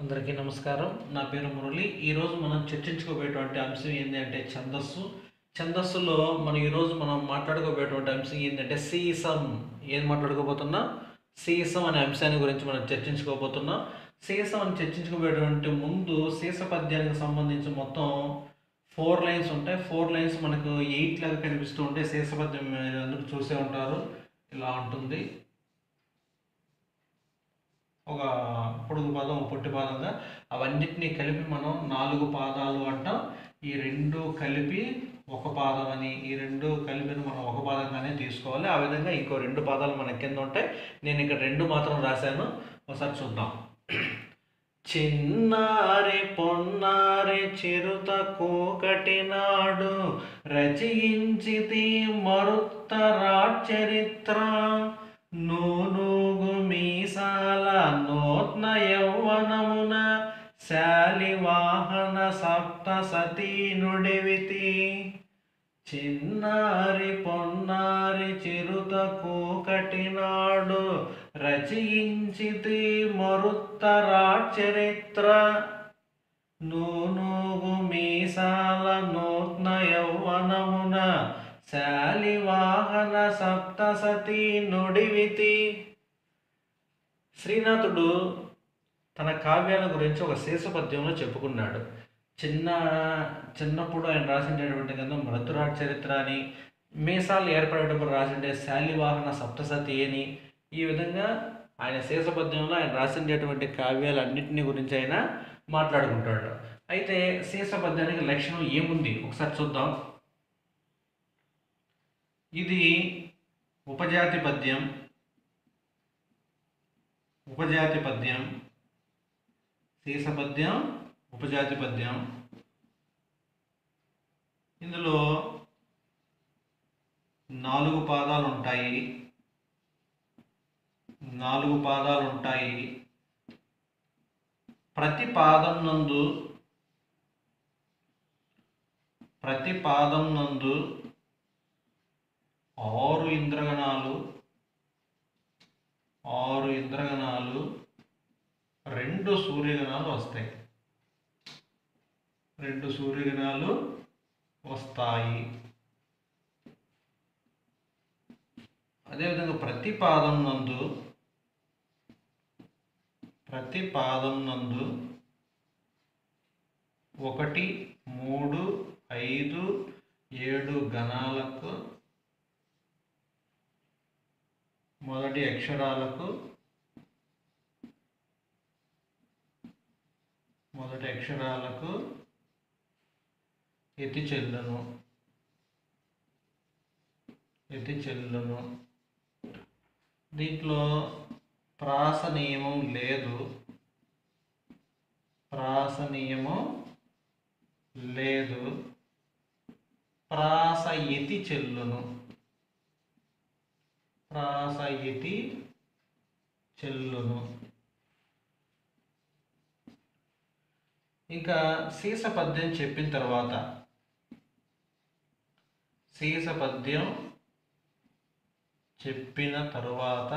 అందరికీ నమస్కారం. నా పేరు మురళి. ఈరోజు మనం చర్చించుకోబోయేటువంటి అంశం ఏంటి అంటే ఛందస్సు. ఛందస్సులో మనం ఈరోజు మనం మాట్లాడుకోబోయేటువంటి అంశం ఏంటంటే సీసం ఏం మాట్లాడుకోబోతున్నాం? సీసం అనే అంశాన్ని గురించి మనం చర్చించుకోబోతున్నాం. సీసం అని చర్చించుకోబోయేటువంటి ముందు సీస పద్యానికి సంబంధించి మొత్తం ఫోర్ లైన్స్ ఉంటాయి. ఫోర్ లైన్స్ మనకు ఎయిట్ లాగా కనిపిస్తూ ఉంటాయి సీస పద్యం అందరూ చూసే ఉంటారు. ఇలా ఉంటుంది. ఒక పొడుగు పాదం పొట్టి పాదంగా అవన్నిటినీ కలిపి మనం నాలుగు పాదాలు అంటాం. ఈ రెండు కలిపి ఒక పాదం అని ఈ రెండు కలిపిని మనం ఒక పాదంగానే తీసుకోవాలి. ఆ విధంగా ఇంకో రెండు పాదాలు మన కింద ఉంటాయి. నేను ఇక్కడ రెండు మాత్రం రాశాను. ఒకసారి చూద్దాం. చిన్నారి పొన్నారి చిరుత కోకటి నాడు రచయించితి మరుత్తరాచరిత్ర నూనూ విశాల నూత్న యౌవనమున శాలివాహన సప్త సతీనుడివితి చిన్నారి పొన్నారి చిరుత కూకటి నాడు రచయించితి మరుత్తరాచరిత్ర. నూనూగు మీసాల నూత్న యౌవనమున శాలివాహన సప్తసతి నుడివితి శ్రీనాథుడు తన కావ్యాల గురించి ఒక శేష పద్యంలో చెప్పుకున్నాడు. చిన్న చిన్నప్పుడు ఆయన రాసినటువంటి కింద మృతురాట్ చరిత్ర అని మీసాలు ఏర్పడేటప్పుడు రాసిండే శాలివాహన సప్తసతి అని ఈ విధంగా ఆయన శేష పద్యంలో ఆయన రాసినటువంటి కావ్యాలన్నింటినీ గురించి ఆయన మాట్లాడుకుంటాడు. అయితే శేష పద్యానికి లక్షణం ఏముంది? ఒకసారి చూద్దాం. ఇది ఉపజాతి పద్యం. ఉపజాతి పద్యం శీస పద్యం ఉపజాతి పద్యం. ఇందులో నాలుగు పాదాలు ఉంటాయి నాలుగు పాదాలు ఉంటాయి ప్రతి పాదం నందు ప్రతి పాదం నందు ఆరు ఇంద్రగణాలు ఆరు ఇంద్రగణాలు రెండు సూర్యగణాలు వస్తాయి. రెండు సూర్యగణాలు వస్తాయి. అదేవిధంగా ప్రతి పాదం నందు ప్రతి పాదం నందు ఒకటి మూడు ఐదు ఏడు గణాలకు మొదటి అక్షరాలకు మొదటి అక్షరాలకు ఎతి చెల్లును. ఎతి చెల్లును. దీంట్లో ప్రాస నియమం లేదు. ప్రాస నియమం లేదు. ప్రాస ఎతి చెల్లును. ప్రాసయితి చెల్లును. ఇంకా సీస పద్యం చెప్పిన తర్వాత సీస పద్యం చెప్పిన తరువాత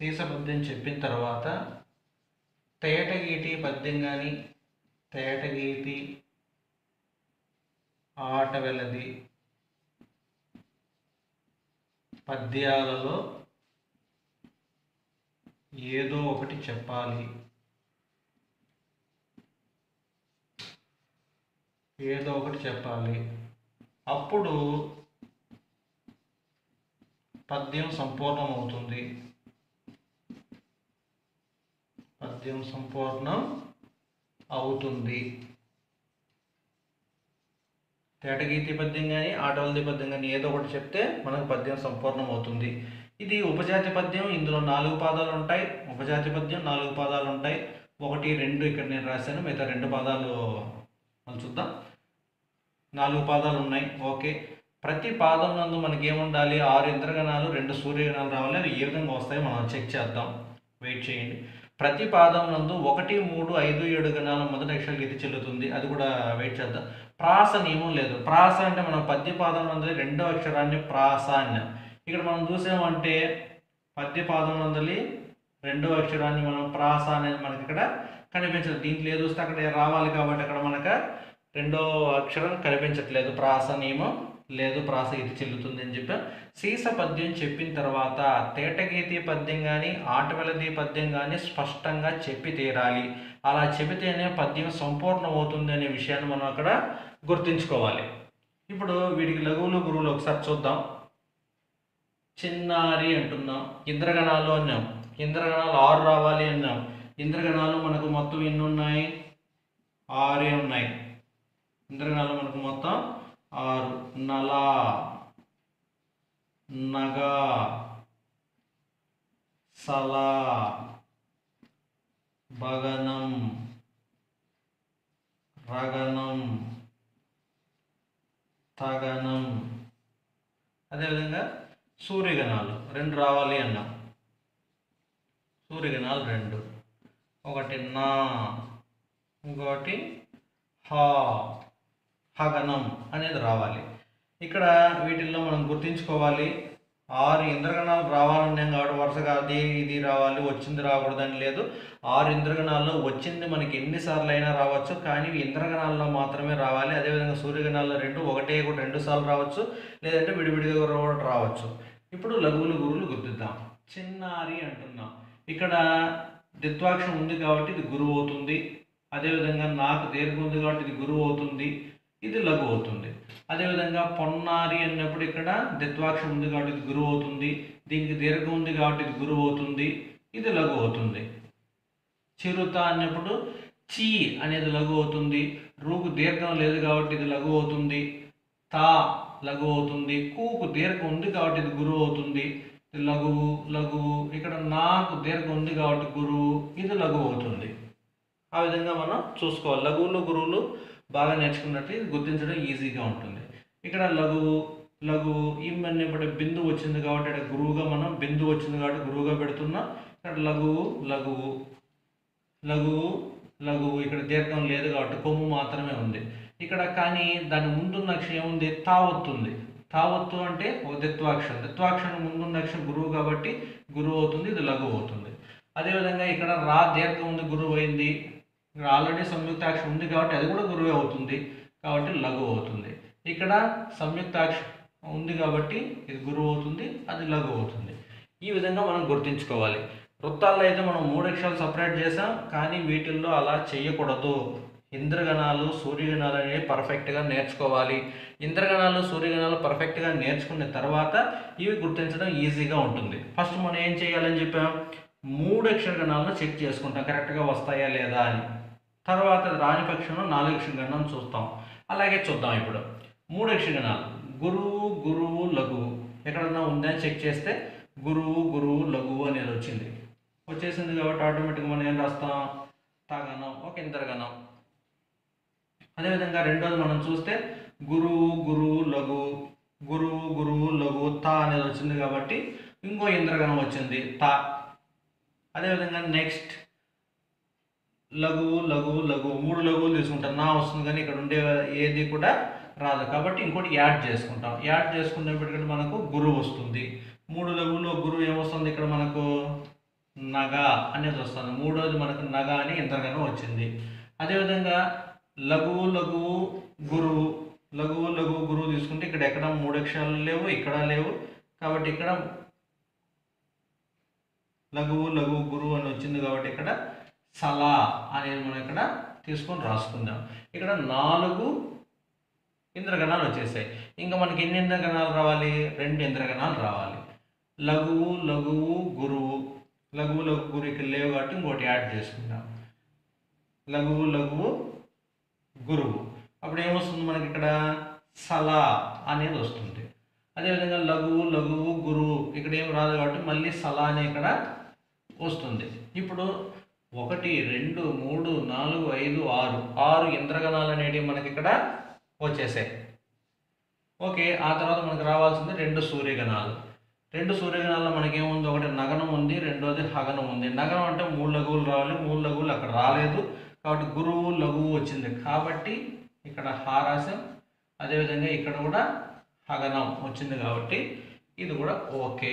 సీస పద్యం చెప్పిన తర్వాత తేటగీటి పద్యం కానీ తేటగీతి ఆట వెలది పద్యాలలో ఏదో ఒకటి చెప్పాలి. ఏదో ఒకటి చెప్పాలి. అప్పుడు పద్యం సంపూర్ణం అవుతుంది పద్యం సంపూర్ణం అవుతుంది. తేటగీతి పద్యం కానీ ఆటవలది పద్యం కానీ ఏదో ఒకటి చెప్తే మనకు పద్యం సంపూర్ణం అవుతుంది ఇది ఉపజాతి పద్యం ఇందులో నాలుగు పాదాలు ఉంటాయి. ఉపజాతి పద్యం నాలుగు పాదాలు ఉంటాయి. ఒకటి రెండు ఇక్కడ నేను రాశాను. మిగతా రెండు పాదాలు మనం చూద్దాం. నాలుగు పాదాలు ఉన్నాయి. ఓకే. ప్రతి పాదం నందు మనకి ఏముండాలి ఆరు ఇంద్రగణాలు రెండు సూర్యగణాలు రావాలి. అవి ఏ విధంగా వస్తాయి మనం చెక్ చేద్దాం. వెయిట్ చేయండి. ప్రతి పాదం నందు ఒకటి మూడు ఐదు ఏడు గణాల మొదటి అక్షరాలు గీతి చెల్లుతుంది. అది కూడా వెయిట్ చేద్దాం. ప్రాస నియమం లేదు. ప్రాస అంటే మనం పద్యపాదం వందలి నందలి రెండో అక్షరాన్ని ప్రాస అన్నాం. ఇక్కడ మనం చూసామంటే పద్యపాదం వందలి నందలి రెండో అక్షరాన్ని మనం ప్రాస అనేది మనకి ఇక్కడ కనిపించదు. దీంట్లో ఏది చూస్తే అక్కడ రావాలి కాబట్టి అక్కడ మనకు రెండో అక్షరం కనిపించట్లేదు. ప్రాస నియమం లేదు. ప్రాస ఇది చెల్లుతుంది అని చెప్పి సీస పద్యం చెప్పిన తర్వాత తేటగీతి పద్యం కానీ ఆటవలది పద్యం కానీ స్పష్టంగా చెప్పి తీరాలి. అలా చెబితేనే పద్యం సంపూర్ణం అవుతుంది అనే విషయాన్ని మనం అక్కడ గుర్తుంచుకోవాలి. ఇప్పుడు వీటికి లఘువులు గురువులు ఒకసారి చూద్దాం. చిన్నారి అంటున్నాం ఇంద్రగణాలు అన్నాం ఇంద్రగణాలు ఆరు రావాలి అన్నాం. ఇంద్రగణాలు మనకు మొత్తం ఎన్ని ఉన్నాయి ఆరే ఉన్నాయి. ఇంద్రగణాలు మనకు మొత్తం ఆరు. నల నగ సలా భగనం రగనం తగనం అదేవిధంగా సూర్యగణాలు రెండు రావాలి అన్న. సూర్యగణాలు రెండు. ఒకటి నా ఇంకొకటి హా హగనం అనేది రావాలి. ఇక్కడ వీటిల్లో మనం గుర్తుంచుకోవాలి. ఆరు ఇంద్రగణాలు రావాలన్నాం కాబట్టి వరుసగా అది ఇది రావాలి వచ్చింది రాకూడదని లేదు. ఆరు ఇంద్రగణాల్లో వచ్చింది మనకి ఎన్నిసార్లు అయినా రావచ్చు కానీ ఇంద్రగణాల్లో మాత్రమే రావాలి. అదేవిధంగా సూర్యగణాల్లో రెండు ఒకటే కూడా రెండు సార్లు రావచ్చు లేదంటే విడివిడిగా కూడా రావచ్చు. ఇప్పుడు లఘువులు గురువులు గుర్తిద్దాం. చిన్నారి అంటున్నాం. ఇక్కడ ద్విత్వాక్షం ఉంది కాబట్టి ఇది గురువు అవుతుంది. అదేవిధంగా నాకు దీర్ఘం ఉంది కాబట్టి ఇది గురువు అవుతుంది. ఇది లఘు అవుతుంది. అదేవిధంగా పొన్నారి అన్నప్పుడు ఇక్కడ ద్విత్వాక్షరం ఉంది కాబట్టి ఇది గురువు అవుతుంది. దీనికి దీర్ఘం ఉంది కాబట్టి ఇది గురువు అవుతుంది. ఇది లఘు అవుతుంది. చిరుత అన్నప్పుడు చీ అనేది లఘు అవుతుంది. రూకు దీర్ఘం లేదు కాబట్టి ఇది లఘు అవుతుంది. తా లఘు అవుతుంది. కూకు దీర్ఘం ఉంది కాబట్టి ఇది గురువు అవుతుంది. లఘువు లఘువు ఇక్కడ నాకు దీర్ఘం ఉంది కాబట్టి గురువు. ఇది లఘువు అవుతుంది. ఆ విధంగా మనం చూసుకోవాలి. లఘువులు గురువులు బాగా నేర్చుకున్నట్టు ఇది గుర్తించడం ఈజీగా ఉంటుంది. ఇక్కడ లఘువు లఘువు ఇప్పుడు బిందు వచ్చింది కాబట్టి ఇక్కడ గురువుగా మనం బిందు వచ్చింది కాబట్టి గురువుగా పెడుతున్నాం. ఇక్కడ లఘువు లఘువు లఘువు లఘువు ఇక్కడ దీర్ఘం లేదు కాబట్టి కొమ్ము మాత్రమే ఉంది. ఇక్కడ కానీ దాని ముందున్న అక్షరం ఏముంది? తావత్తు ఉంది. తావత్తు అంటే ఒక దిత్వాక్షరం. దిత్వాక్షరం ముందున్న అక్షరం గురువు కాబట్టి గురువు అవుతుంది ఇది లఘువు అవుతుంది. అదేవిధంగా ఇక్కడ రా దీర్ఘం ఉంది గురువు అయింది. ఇక్కడ ఆల్రెడీ సంయుక్తాక్ష ఉంది కాబట్టి అది కూడా గురువే అవుతుంది కాబట్టి లఘు అవుతుంది. ఇక్కడ సంయుక్తాక్ష ఉంది కాబట్టి ఇది గురువు అవుతుంది అది లఘు అవుతుంది. ఈ విధంగా మనం గుర్తుంచుకోవాలి. వృత్తాల్లో అయితే మనం మూడు అక్షరాలు సపరేట్ చేసాం కానీ వీటిల్లో అలా చేయకూడదు. ఇంద్రగణాలు సూర్యగణాలు అనేవి పర్ఫెక్ట్గా నేర్చుకోవాలి. ఇంద్రగణాలు సూర్యగణాలు పర్ఫెక్ట్గా నేర్చుకున్న తర్వాత ఇవి గుర్తించడం ఈజీగా ఉంటుంది. ఫస్ట్ మనం ఏం చేయాలని చెప్పాం? మూడు అక్షర గణాలను చెక్ చేసుకుంటాం కరెక్ట్గా వస్తాయా లేదా అని. తర్వాత రాని పక్షంలో నాలుగు అక్షర గణం చూస్తాం. అలాగే చూద్దాం ఇప్పుడు. మూడు అక్షర గణాలు గురువు గురువు లఘువు. ఎక్కడన్నా ఉందని చెక్ చేస్తే గురువు గురువు లఘువు అనేది వచ్చింది. వచ్చేసింది కాబట్టి ఆటోమేటిక్గా మనం ఏం రాస్తాం? తగనం ఒక ఇంద్రగణం అదేవిధంగా రెండోది మనం చూస్తే గురువు గురువు లఘు గురువు గురువు లఘు తా అనేది వచ్చింది కాబట్టి ఇంకో ఇంద్రగణం వచ్చింది. తా. అదేవిధంగా నెక్స్ట్ లఘువు లఘువు లఘువు మూడు లఘువులు తీసుకుంటాం నా వస్తుంది కానీ ఇక్కడ ఉండే ఏది కూడా రాదు. కాబట్టి ఇంకోటి యాడ్ చేసుకుంటాం. యాడ్ చేసుకునేప్పటికీ మనకు గురువు వస్తుంది. మూడు లఘువులో గురువు ఏమొస్తుంది? ఇక్కడ మనకు నగ అనేది వస్తుంది. మూడోది మనకు నగ అని ఇంతగానో వచ్చింది. అదేవిధంగా లఘువు లఘువు గురువు. లఘువు లఘువు గురువు తీసుకుంటే ఇక్కడ ఎక్కడ మూడు అక్షరాలు లేవు ఇక్కడ లేవు. కాబట్టి ఇక్కడ లఘువు లఘువు గురువు అని వచ్చింది కాబట్టి ఇక్కడ సలా అనేది మనం ఇక్కడ తీసుకొని రాసుకుందాం. ఇక్కడ నాలుగు ఇంద్రగణాలు వచ్చేసాయి. ఇంకా మనకి ఎన్ని ఇంద్రగణాలు రావాలి? రెండు ఇంద్రగణాలు రావాలి. లఘువు లఘువు గురువు. లఘువు లఘు గురు ఇక్కడ లేవు కాబట్టి ఇంకోటి యాడ్ చేసుకుందాం. లఘువు లఘువు గురువు. అప్పుడు ఏమొస్తుంది మనకి ఇక్కడ? సలా అనేది వస్తుంది. అదేవిధంగా లఘువు లఘువు గురువు ఇక్కడ ఏం రాదు కాబట్టి మళ్ళీ సలా అని ఇక్కడ వస్తుంది. ఇప్పుడు ఒకటి రెండు మూడు నాలుగు ఐదు ఆరు. ఆరు ఇంద్రగణాలు అనేటివి మనకి ఇక్కడ వచ్చేసాయి. ఓకే ఆ తర్వాత మనకు రావాల్సింది రెండు సూర్యగణాలు. రెండు సూర్యగణాల్లో మనకి ఏముంది ఒకటి నగనం ఉంది రెండోది హగనం ఉంది. నగనం అంటే మూడు లఘువులు రావాలి మూడు లఘువులు అక్కడ రాలేదు. కాబట్టి గురువు లఘువు వచ్చింది. కాబట్టి ఇక్కడ హారాసం అదేవిధంగా ఇక్కడ కూడా హగనం వచ్చింది కాబట్టి ఇది కూడా ఓకే.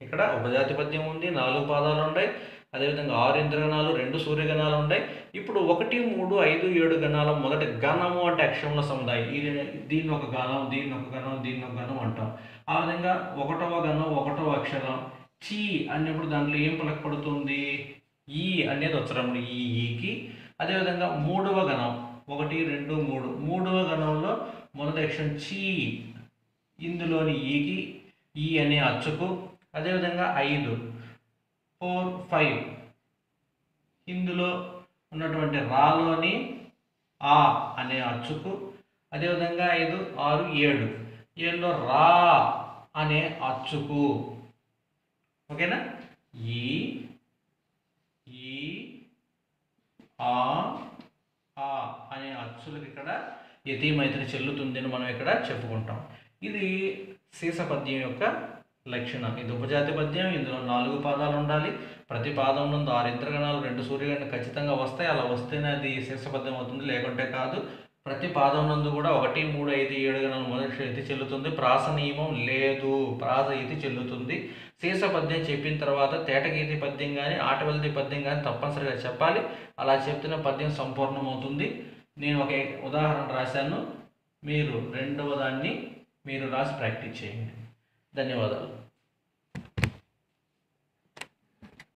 ఇక్కడ ఉపజాతిపద్యం ఉంది నాలుగు పాదాలు ఉన్నాయి. అదేవిధంగా ఆరు ఇంద్రగణాలు రెండు సూర్యగణాలు ఉన్నాయి ఇప్పుడు ఒకటి మూడు ఐదు ఏడు గణాల మొదటి గణము అంటే అక్షరముల సముదాయం. ఇది దీన్ని ఒక గణం దీన్ని ఒక గణం దీన్ని ఒక గణం అంటాం. ఆ విధంగా ఒకటవ గణం ఒకటవ అక్షరం చీ అన్నప్పుడు దాంట్లో ఏం పలకపడుతుంది? ఈ అనేది వచ్చరములు ఈ ఈకి అదేవిధంగా మూడవ గణం ఒకటి రెండు మూడు. మూడవ గణంలో మొదటి అక్షరం చీ ఇందులోని ఈకి ఈ అనే అచ్చుకు. అదేవిధంగా ఐదు. Four five. ఇందులో ఉన్నటువంటి రాలోని ఆ అనే అచ్చుకు అదేవిధంగా ఐదు ఆరు ఏడు. ఏడులో రా అనే అచ్చుకు. ఓకేనా? ఈ ఈ ఆ ఆ అనే అచ్చులకు ఇక్కడ యతి చెల్లుతుందని మనం ఇక్కడ చెప్పుకుంటాం. ఇది సీస పద్యం యొక్క లక్షణం. ఇది ఉపజాతి పద్యం. ఇందులో నాలుగు పాదాలు ఉండాలి. ప్రతి పాదం నుండి ఆరు ఇంద్రగణాలు రెండు సూర్యగణాలు ఖచ్చితంగా వస్తాయి. అలా వస్తేనే అది శీర్ష పద్యం అవుతుంది. లేకుంటే కాదు. ప్రతి పాదం నందు కూడా ఒకటి మూడు ఐదు ఏడు గణాలు మొదటి ఇది చెల్లుతుంది. ప్రాస నియమం లేదు. ప్రాస ఇది చెల్లుతుంది. శీర్ష పద్యం చెప్పిన తర్వాత తేటగీతి పద్యం కానీ ఆటవల్ది పద్యం కానీ తప్పనిసరిగా చెప్పాలి. అలా చెప్తున్న పద్యం సంపూర్ణమవుతుంది. నేను ఒక ఉదాహరణ రాశాను. మీరు రెండవ దాన్ని మీరు రాసి ప్రాక్టీస్ చేయండి. ధన్యవాదాలు